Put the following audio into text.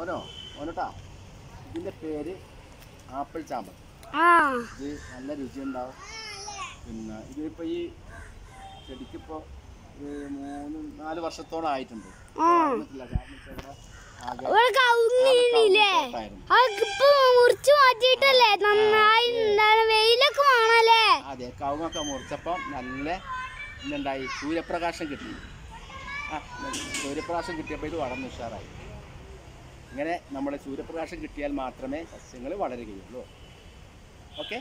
ഓനോ ഓനോട്ടാ. ഇതിന്റെ പേര് ആപ്പിൾ ചാമ്പൽ ഇത് നല്ല രുചി രുചിയുണ്ടാവും. പിന്നെ ഇതിപ്പോ ഈ ചെടിക്കിപ്പോ മൂന്ന് നാല് വർഷത്തോളം ആയിട്ടുണ്ട്. അതെ കവുങ്ങൊക്കെ മുറിച്ചപ്പം നല്ല ഇന്നുണ്ടായി സൂര്യപ്രകാശം കിട്ടി. ആ സൂര്യപ്രകാശം കിട്ടിയപ്പോൾ ഇത് വളർന്ന് ഉഷാറായി. ഇങ്ങനെ നമ്മുടെ സൂര്യപ്രകാശം കിട്ടിയാൽ മാത്രമേ സസ്യങ്ങൾ വളരുകയുള്ളൂ. ഓക്കെ?